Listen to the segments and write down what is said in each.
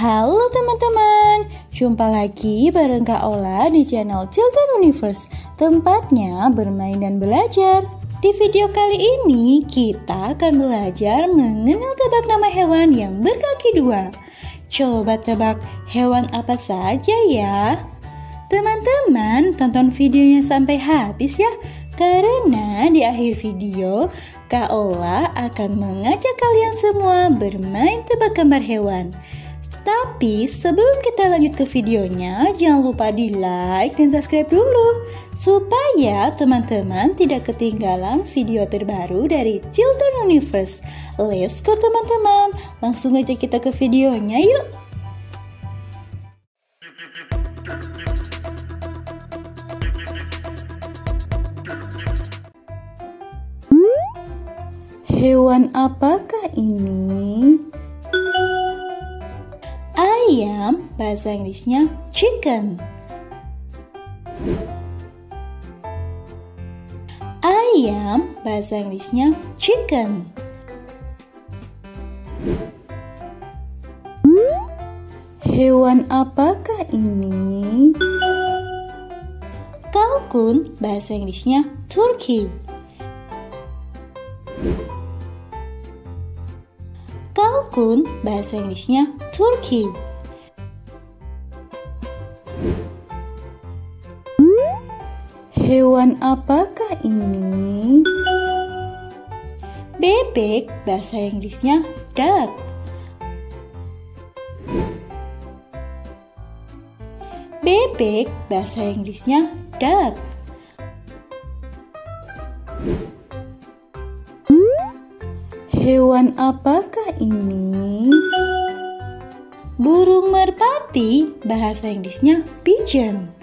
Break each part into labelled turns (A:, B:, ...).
A: Halo teman-teman, jumpa lagi bareng Kak Ola di channel Children Universe Tempatnya bermain dan belajar. Di video kali ini kita akan belajar mengenal tebak nama hewan yang berkaki dua. Coba tebak hewan apa saja ya? Teman-teman tonton videonya sampai habis ya Karena di akhir video Kak Ola akan mengajak kalian semua bermain tebak gambar hewan tapi sebelum kita lanjut ke videonya, jangan lupa di like dan subscribe dulu supaya teman-teman tidak ketinggalan video terbaru dari Children Universe. Let's go teman-teman, langsung aja kita ke videonya yuk. Hewan apakah ini? Ayam bahasa Inggrisnya chicken. Ayam bahasa Inggrisnya chicken. Hewan apakah ini? Kalkun bahasa Inggrisnya turkey. Kalkun bahasa Inggrisnya turkey. Hewan apakah ini? Bebek bahasa Inggrisnya duck. Bebek bahasa Inggrisnya duck. Hewan apakah ini? Burung merpati bahasa Inggrisnya pigeon.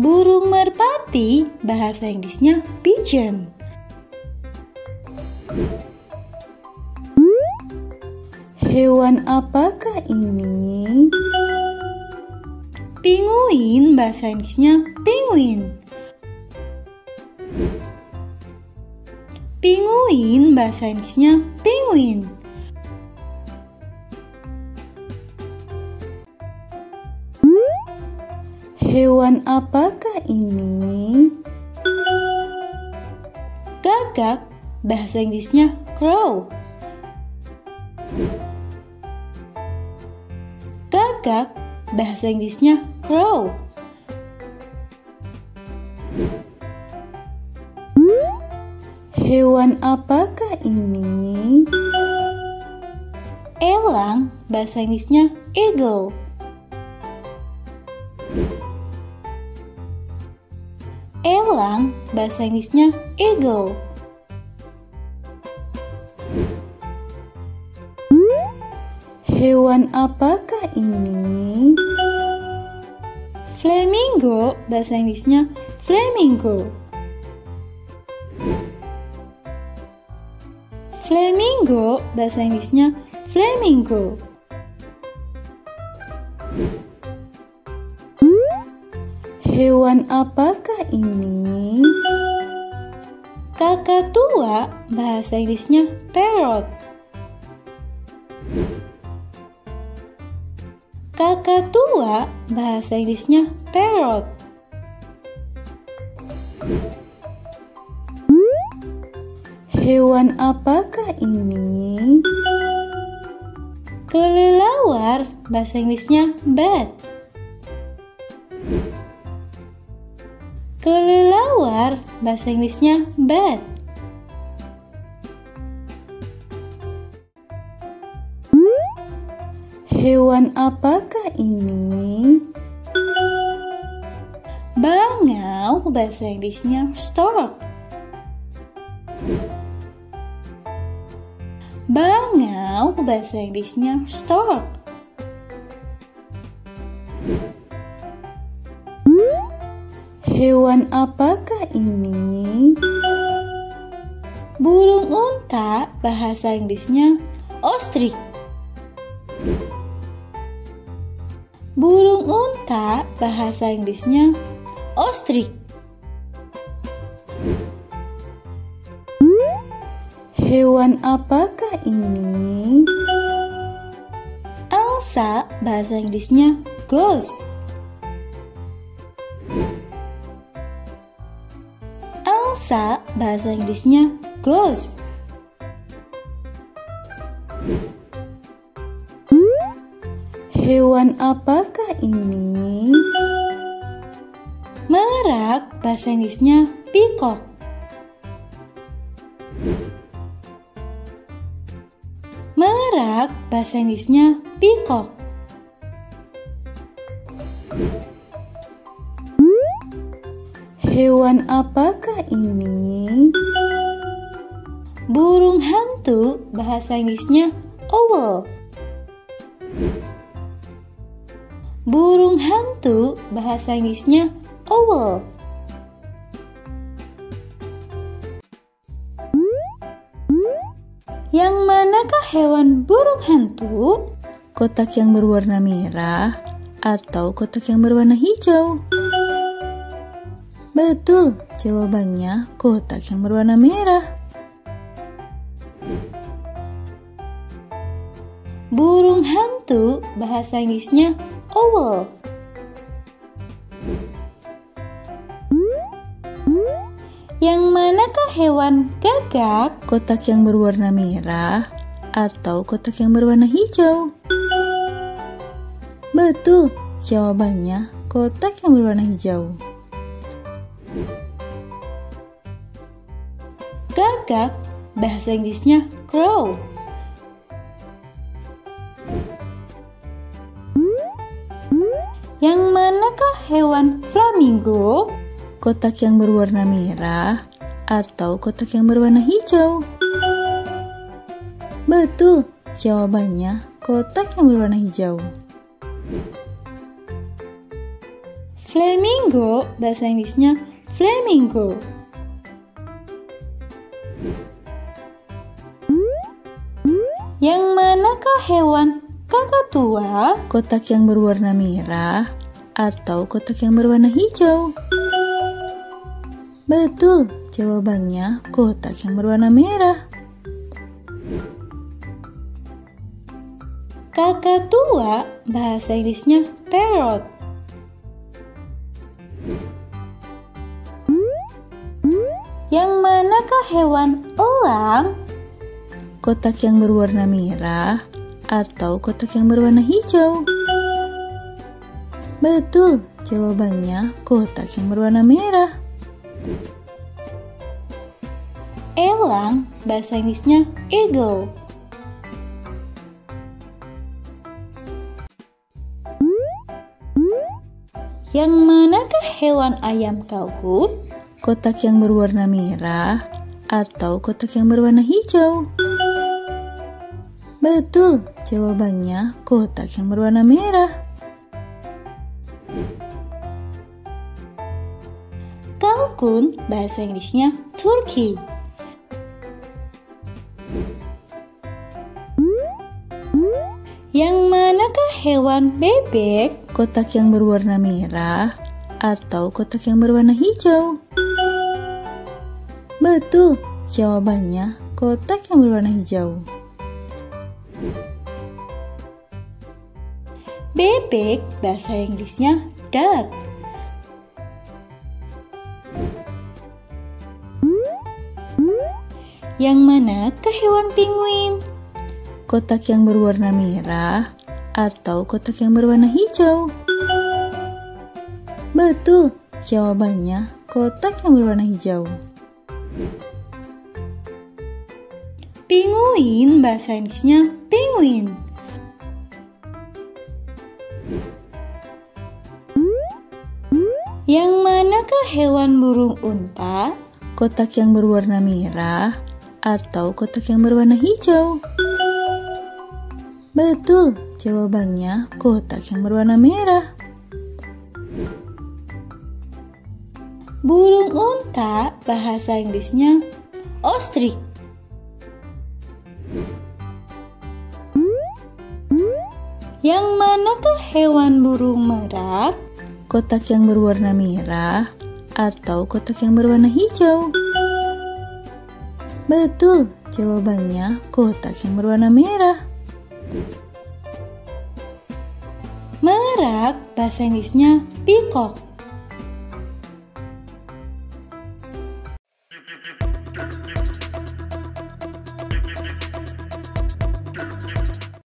A: Burung merpati bahasa Inggrisnya pigeon. Hewan apakah ini? Pinguin bahasa Inggrisnya penguin. Pinguin bahasa Inggrisnya penguin. Hewan apakah ini? Gagak bahasa Inggrisnya crow. Gagak bahasa Inggrisnya crow. Hewan apakah ini? Elang, bahasa Inggrisnya eagle. Bahasa Inggrisnya eagle. Hewan apakah ini? Flamingo, bahasa Inggrisnya flamingo. Flamingo, bahasa Inggrisnya flamingo. Hewan apakah ini? Kakak tua, bahasa Inggrisnya parrot. Kakak tua, bahasa Inggrisnya parrot. Hewan apakah ini? Kelelawar, bahasa Inggrisnya bat. Kelelawar, bahasa Inggrisnya bat. Hewan apakah ini? Bangau, bahasa Inggrisnya stork. Bangau bahasa Inggrisnya stork. Hewan apakah ini? Burung unta bahasa Inggrisnya ostrich. Burung unta bahasa Inggrisnya ostrich. Hewan apakah ini? Angsa bahasa Inggrisnya ghost. Angsa bahasa Inggrisnya ghost. Hewan apakah ini? Merak bahasa Inggrisnya peacock. Merak bahasa Inggrisnya peacock. Hewan apakah ini? Burung hantu bahasa Inggrisnya owl. Burung hantu bahasa Inggrisnya owl. Yang manakah hewan burung hantu? Kotak yang berwarna merah atau kotak yang berwarna hijau? Betul, jawabannya kotak yang berwarna merah. Burung hantu bahasa Inggrisnya owl. Yang manakah hewan gagak? Kotak yang berwarna merah atau kotak yang berwarna hijau? Betul, jawabannya kotak yang berwarna hijau. Bahasa Inggrisnya crow. Yang manakah hewan flamingo? kotak yang berwarna merah atau kotak yang berwarna hijau? Betul, jawabannya kotak yang berwarna hijau. Flamingo, bahasa Inggrisnya flamingo. Hewan kakatua? Kotak yang berwarna merah atau kotak yang berwarna hijau? Betul, jawabannya kotak yang berwarna merah. Kakak tua bahasa Inggrisnya parrot. Yang manakah hewan elang? Kotak yang berwarna merah atau kotak yang berwarna hijau? Betul, jawabannya kotak yang berwarna merah. Elang bahasa Inggrisnya eagle. Yang manakah hewan ayam kalkun? Kotak yang berwarna merah atau kotak yang berwarna hijau? Betul, jawabannya kotak yang berwarna merah. Kalkun bahasa Inggrisnya turkey. Yang manakah hewan bebek? Kotak yang berwarna merah atau kotak yang berwarna hijau? Betul, jawabannya kotak yang berwarna hijau. Bebek bahasa Inggrisnya duck. Yang manakah hewan penguin? Kotak yang berwarna merah atau kotak yang berwarna hijau? Betul, jawabannya kotak yang berwarna hijau. Penguin bahasa Inggrisnya penguin. Yang manakah hewan burung unta? Kotak yang berwarna merah atau kotak yang berwarna hijau? Betul, jawabannya kotak yang berwarna merah. Burung unta bahasa Inggrisnya ostrich. Yang manakah hewan burung merak? Kotak yang berwarna merah atau kotak yang berwarna hijau? Betul, Jawabannya kotak yang berwarna merah. Merak bahasa Inggrisnya peacock.